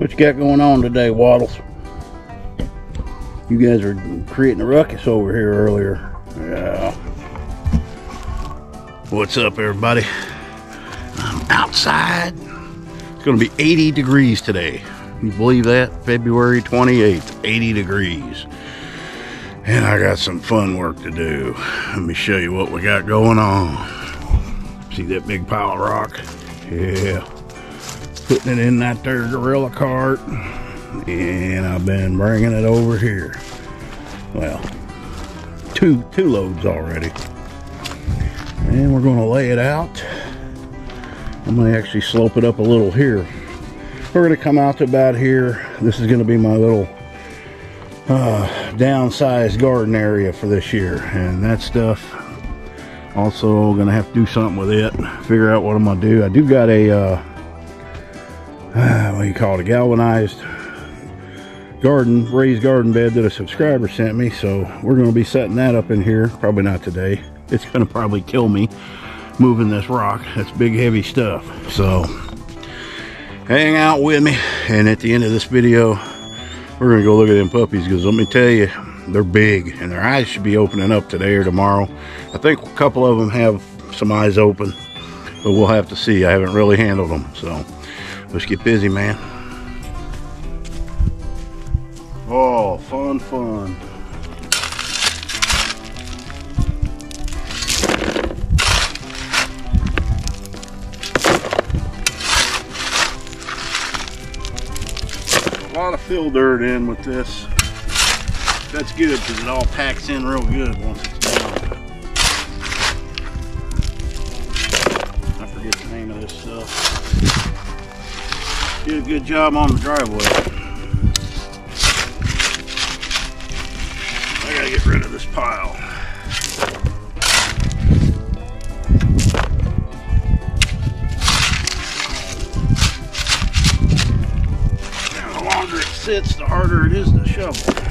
What you got going on today, Waddles? You guys are creating a ruckus over here earlier. Yeah. What's up, everybody? I'm outside. It's going to be 80 degrees today. You believe that? February 28th, 80 degrees. And I got some fun work to do. Let me show you what we got going on. See that big pile of rock? Yeah. Putting it in that there gorilla cart. And I've been bringing it over here. Well, two, two loads already. And we're gonna lay it out. I'm gonna actually slope it up a little here. We're gonna come out to about here. This is gonna be my little uh, downsized garden area for this year. And that stuff, also gonna have to do something with it. Figure out what I'm gonna do. I do got a, uh, what do you call it, a galvanized garden, raised garden bed that a subscriber sent me. So we're gonna be setting that up in here. Probably not today. It's gonna probably kill me moving this rock. That's big heavy stuff. So hang out with me. And at the end of this video, we're gonna go look at them puppies because let me tell you, they're big and their eyes should be opening up today or tomorrow. I think a couple of them have some eyes open, but we'll have to see. I haven't really handled them. So let's get busy, man. Oh, fun, fun. A lot of fill dirt in with this. That's good because it all packs in real good once Did a good job on the driveway. I gotta get rid of this pile. The longer it sits, the harder it is to shovel.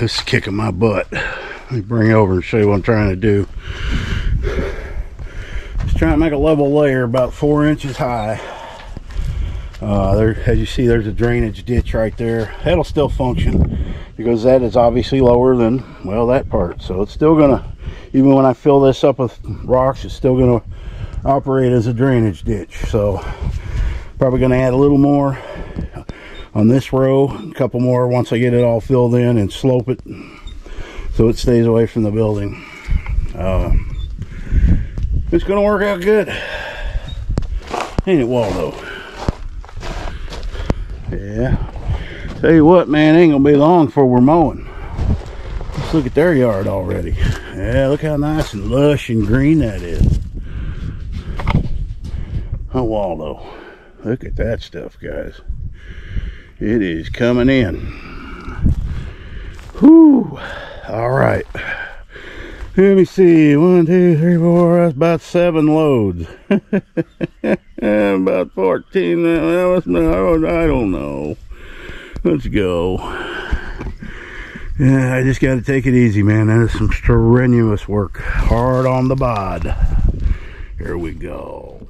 This is kicking my butt. Let me bring it over and show you what I'm trying to do. Just trying to make a level layer about four inches high. Uh, there, as you see, there's a drainage ditch right there. That'll still function because that is obviously lower than, well, that part. So it's still gonna even when I fill this up with rocks, it's still going to operate as a drainage ditch. So probably going to add a little more on this row, a couple more once I get it all filled in and slope it so it stays away from the building. Uh, it's to work out good. Ain't it, Waldo? Yeah. Tell you what, man, ain't to be long before we're mowing. Let's look at their yard already. Yeah, look how nice and lush and green that is. Oh, Waldo. Look at that stuff, guys. It is coming in. Whew. All right. Let me see. One, two, three, four. That's about seven loads. about 14. That was, I don't know. Let's go. Yeah, I just got to take it easy, man. That is some strenuous work. Hard on the bod. Here we go.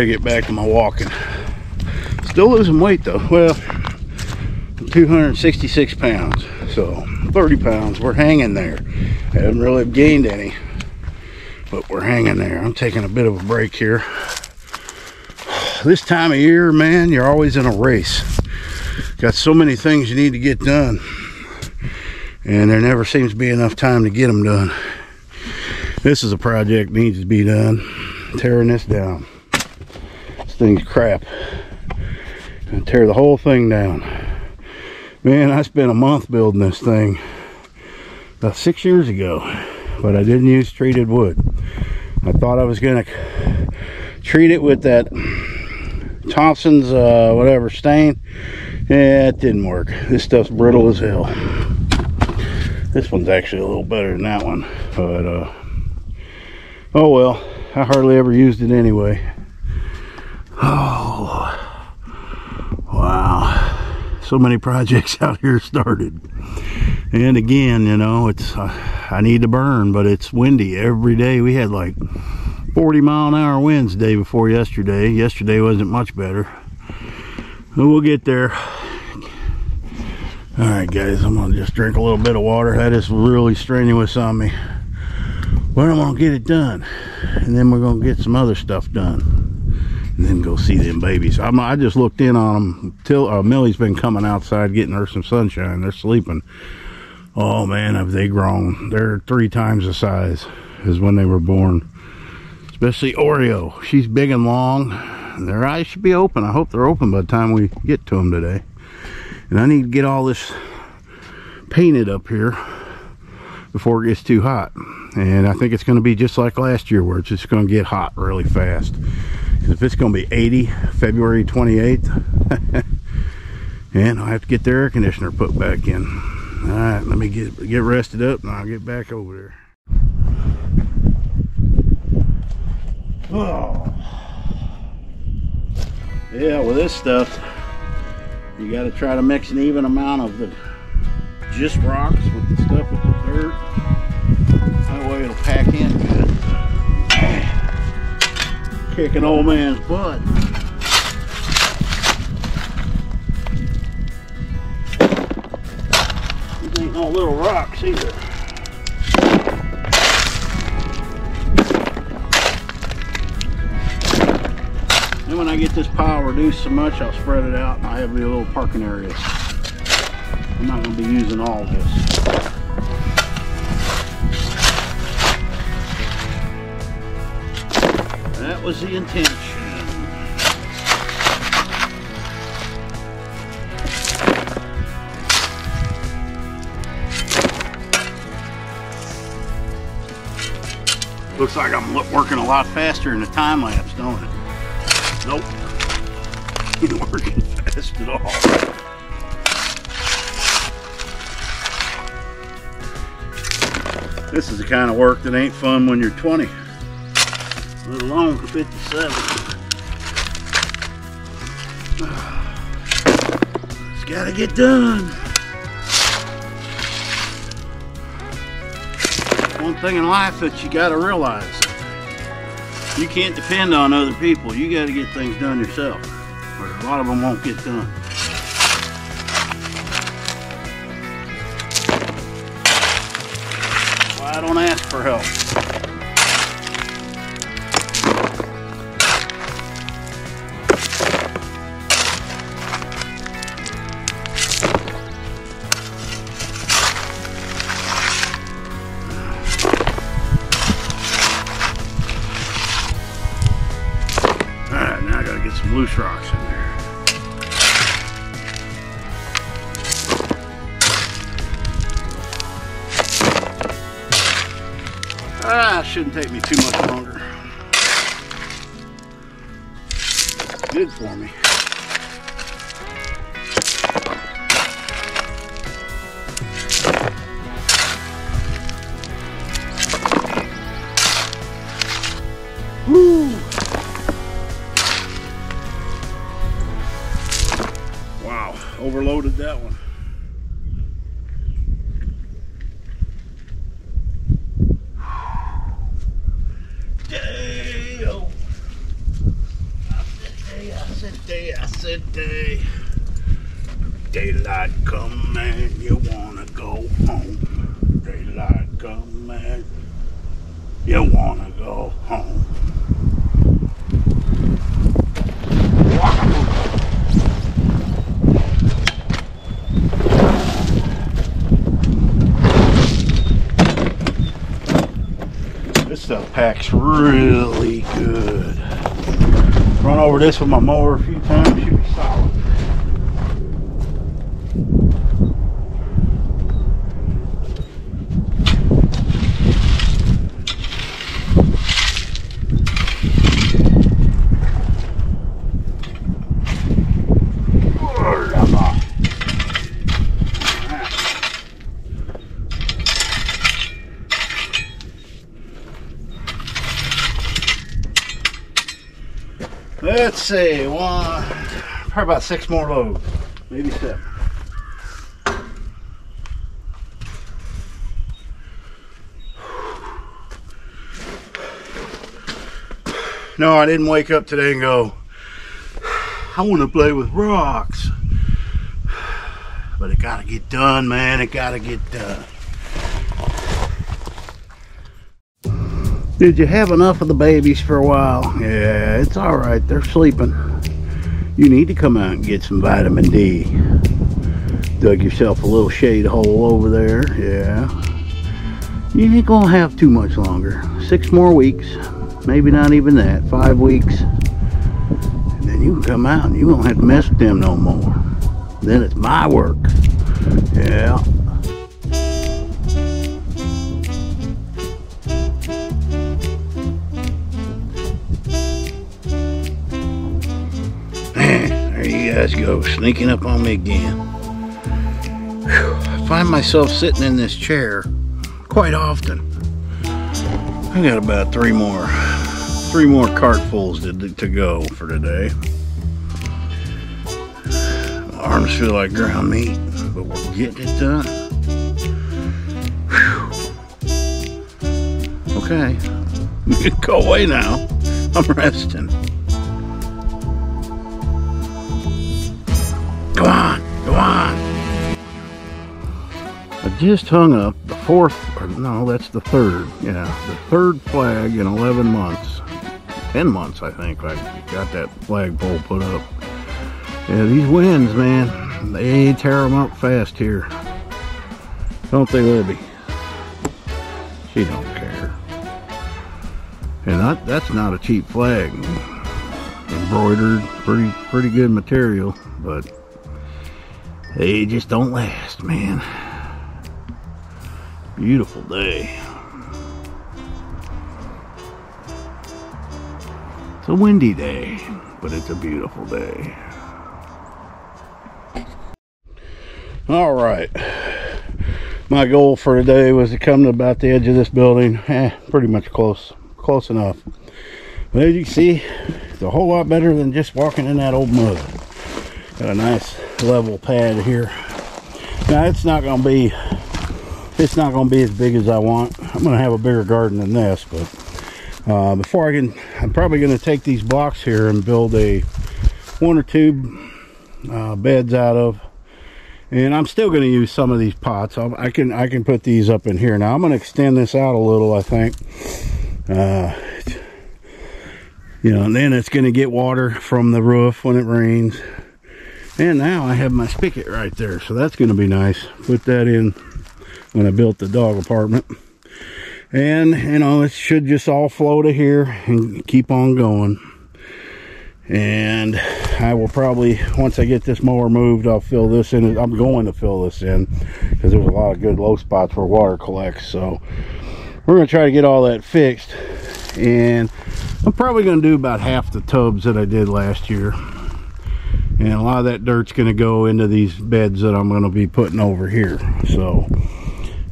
Gotta get back to my walking. Still losing weight though. Well, 266 pounds. So 30 pounds. We're hanging there. Haven't really gained any. But we're hanging there. I'm taking a bit of a break here. This time of year, man, you're always in a race. Got so many things you need to get done. And there never seems to be enough time to get them done. This is a project needs to be done. Tearing this down thing's crap. And tear the whole thing down. Man, I spent a month building this thing about six years ago, but I didn't use treated wood. I thought I was gonna treat it with that Thompson's uh, whatever stain. Yeah, it didn't work. This stuff's brittle as hell. This one's actually a little better than that one, but uh, oh well. I hardly ever used it anyway. Oh, wow. So many projects out here started. And again, you know, it's, uh, I need to burn, but it's windy every day. We had like 40 mile an hour winds day before yesterday. Yesterday wasn't much better. But we'll get there. All right, guys, I'm gonna just drink a little bit of water. That is really strenuous on me. But I'm gonna get it done. And then we're gonna get some other stuff done and then go see them babies. I'm, i just looked in on them. Till uh, Millie's been coming outside getting her some sunshine. They're sleeping. Oh man, have they grown? They're three times the size as when they were born. Especially Oreo. She's big and long. Their eyes should be open. I hope they're open by the time we get to them today. And I need to get all this painted up here before it gets too hot. And I think it's going to be just like last year where it's just going to get hot really fast if it's going to be 80 February 28th and I'll have to get the air conditioner put back in. All right let me get get rested up and I'll get back over there. Oh yeah with this stuff you got to try to mix an even amount of the just rocks with the stuff with the dirt. That way it'll pack in good kick an old man's butt. ain't no little rocks either. Then when I get this pile reduced so much, I'll spread it out and I have a little parking area. I'm not going to be using all this. That was the intention. Looks like I'm working a lot faster in the time lapse, don't it? Nope. Ain't working fast at all. This is the kind of work that ain't fun when you're 20, alone 57. It's gotta get done. One thing in life that you gotta realize you can't depend on other people. You got to get things done yourself, or a lot of them won't get done. I don't ask for help. Shouldn't take me too much longer. Good for me. Woo! You wanna go home. This stuff packs really good. Run over this with my mower a few times, should be solid. Let's see, one, probably about six more loads, maybe seven. No, I didn't wake up today and go, I want to play with rocks. But it got to get done, man. It got to get done. Did you have enough of the babies for a while? Yeah, it's all right. They're sleeping. You need to come out and get some vitamin D. Dug yourself a little shade hole over there. Yeah. You ain't gonna have too much longer. Six more weeks. Maybe not even that. Five weeks. And then you can come out and you won't have to mess with them no more. Then it's my work. Yeah. Guys go, sneaking up on me again. Whew. I find myself sitting in this chair quite often. I got about three more, three more cartfuls to, to go for today. My arms feel like ground meat, but we're getting it done. Whew. Okay, you go away now. I'm resting. Just hung up the fourth, or no, that's the third. Yeah, the third flag in 11 months. 10 months, I think. I got that flagpole put up. Yeah, these winds, man, they tear them up fast here. Don't they, Libby? She don't care. And that, that's not a cheap flag. Embroidered, pretty pretty good material, but they just don't last, man. Beautiful day. It's a windy day, but it's a beautiful day. All right. My goal for today was to come to about the edge of this building. Eh, pretty much close. Close enough. But as you see, it's a whole lot better than just walking in that old mud. Got a nice level pad here. Now it's not going to be it's not going to be as big as I want. I'm going to have a bigger garden than this, but uh, before I can, I'm probably going to take these blocks here and build a one or two uh, beds out of. And I'm still going to use some of these pots. I'll, i can I can put these up in here. Now I'm going to extend this out a little. I think. Uh, you know, and then it's going to get water from the roof when it rains. And now I have my spigot right there, so that's going to be nice. Put that in when I built the dog apartment. And, you know, it should just all flow to here and keep on going. And I will probably, once I get this mower moved, I'll fill this in. I'm going to fill this in because there's a lot of good low spots where water collects. So we're going to try to get all that fixed. And I'm probably going to do about half the tubs that I did last year. And a lot of that dirt's going to go into these beds that I'm going to be putting over here. So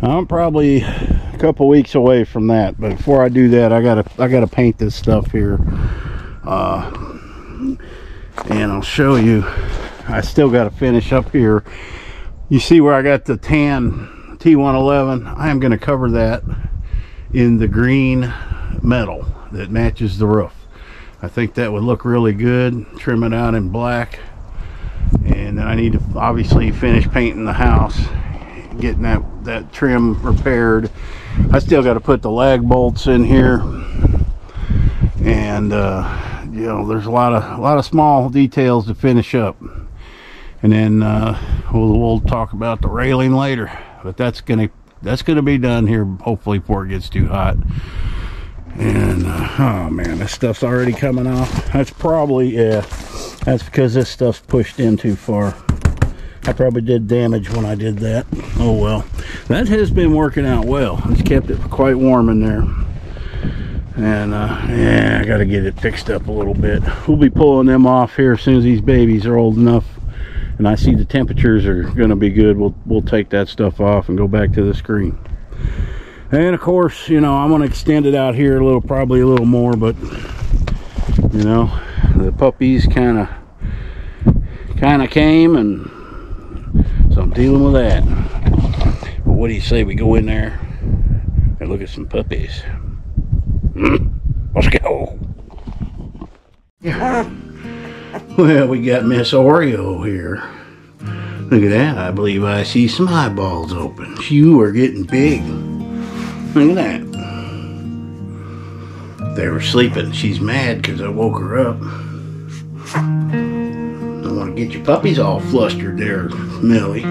I'm probably a couple weeks away from that, but before I do that, I gotta I gotta paint this stuff here, uh, and I'll show you. I still got to finish up here. You see where I got the tan T111? I am going to cover that in the green metal that matches the roof. I think that would look really good. Trim it out in black. And then I need to obviously finish painting the house getting that that trim repaired. I still got to put the lag bolts in here. And uh, you know there's a lot of a lot of small details to finish up. And then uh, we'll, we'll talk about the railing later. But that's gonna that's gonna be done here hopefully before it gets too hot. And uh, oh man this stuff's already coming off. That's probably yeah that's because this stuff's pushed in too far I probably did damage when I did that. Oh well. That has been working out well. It's kept it quite warm in there. And uh, yeah, I got to get it fixed up a little bit. We'll be pulling them off here as soon as these babies are old enough. And I see the temperatures are going to be good. We'll, we'll take that stuff off and go back to the screen. And of course, you know, I'm going to extend it out here a little, probably a little more, but you know, the puppies kind of, kind of came and so I'm dealing with that. But what do you say we go in there and look at some puppies? Let's go. Well, we got Miss Oreo here. Look at that. I believe I see some eyeballs open. You are getting big. Look at that. They were sleeping. She's mad because I woke her up I want to get your puppies all flustered there, Millie.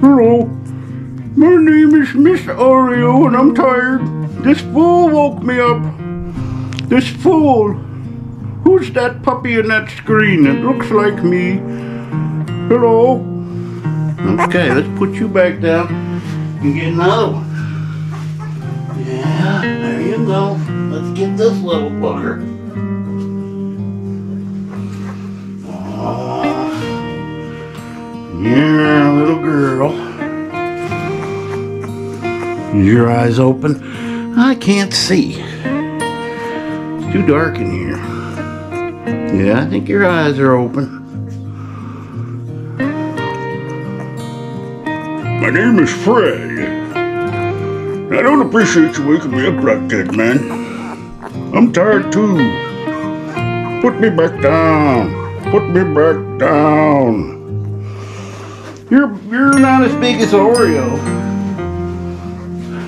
Hello, my name is Miss Oreo and I'm tired. This fool woke me up. This fool. Who's that puppy in that screen? It looks like me. Hello. Okay, let's put you back down and get another one. Yeah, there you go. Let's get this little bugger. Yeah, little girl. Your eyes open? I can't see. It's too dark in here. Yeah, I think your eyes are open. My name is Fred. I don't appreciate you waking me up like that, man. I'm tired too. Put me back down. Put me back down. You're you're not as big as an Oreo.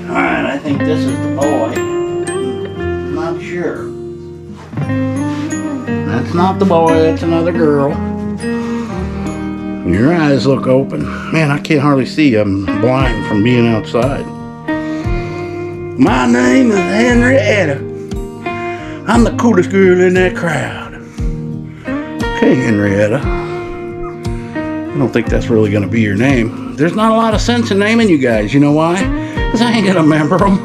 Alright, I think this is the boy. Not sure. That's not the boy, that's another girl. Your eyes look open. Man, I can't hardly see. I'm blind from being outside. My name is Henrietta. I'm the coolest girl in that crowd. Okay, Henrietta. I don't think that's really going to be your name. There's not a lot of sense in naming you guys. You know why? Because I ain't going to remember them.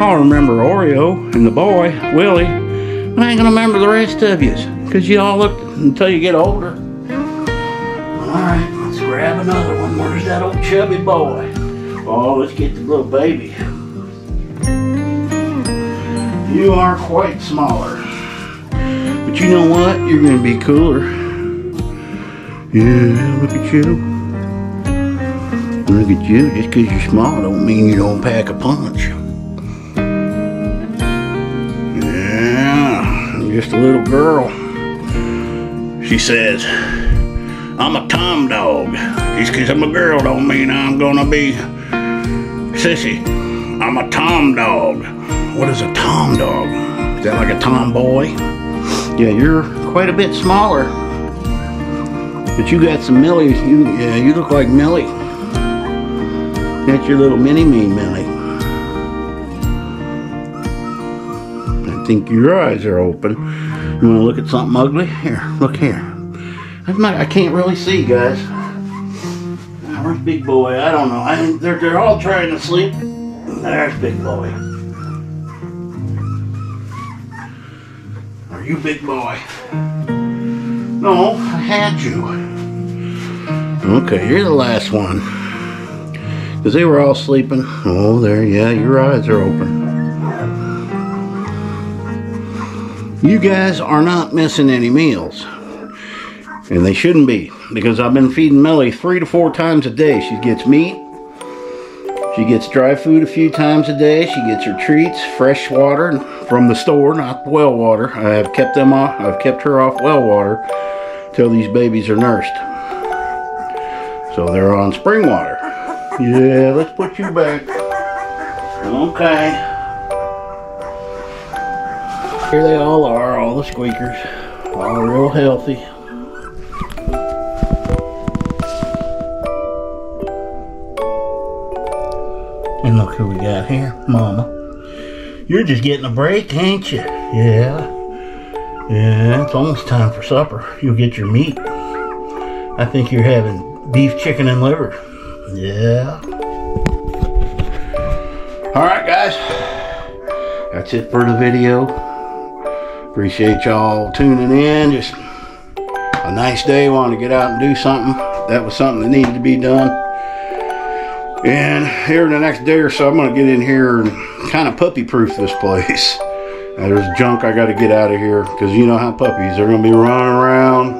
I'll remember Oreo and the boy, Willie. But I ain't going to remember the rest of you. Because you all look until you get older. Alright, let's grab another one. Where's that old chubby boy? Oh, let's get the little baby. You are quite smaller. But you know what? You're going to be cooler. Yeah, look at you. Look at you. Just because you're small don't mean you don't pack a punch. Yeah, I'm just a little girl. She says, I'm a tom dog. Just because I'm a girl don't mean I'm gonna be sissy. I'm a tom dog. What is a tom dog? Is that like a tomboy? Yeah, you're quite a bit smaller. But you got some Millie. You, yeah, you look like Millie. That's your little mini me Millie. I think your eyes are open. You want to look at something ugly? Here, look here. Not, I can't really see, guys. Where's Big Boy? I don't know. I, they're, they're all trying to sleep. There's Big Boy. Are you Big Boy? No, I had you. Okay, you're the last one. Because they were all sleeping. Oh, there, yeah, your eyes are open. You guys are not missing any meals. And they shouldn't be. Because I've been feeding Millie three to four times a day. She gets meat. She gets dry food a few times a day. She gets her treats, fresh water from the store, not well water. I have kept them off. I've kept her off well water till these babies are nursed. So they're on spring water. Yeah, let's put you back. Okay. Here they all are, all the squeakers. All real healthy. Who we got here, Mama. You're just getting a break, ain't you? Yeah. Yeah, it's almost time for supper. You'll get your meat. I think you're having beef, chicken, and liver. Yeah. Alright, guys. That's it for the video. Appreciate y'all tuning in. Just a nice day. Want to get out and do something. That was something that needed to be done. And here in the next day or so, I'm going to get in here and kind of puppy proof this place. There's junk I got to get out of here because you know how puppies are going to be running around.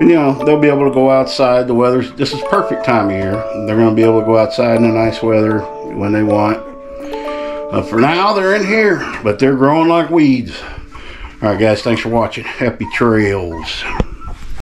And you know, they'll be able to go outside. The weather's, this is perfect time of year. They're going to be able to go outside in the nice weather when they want. But for now, they're in here, but they're growing like weeds. All right, guys, thanks for watching. Happy trails.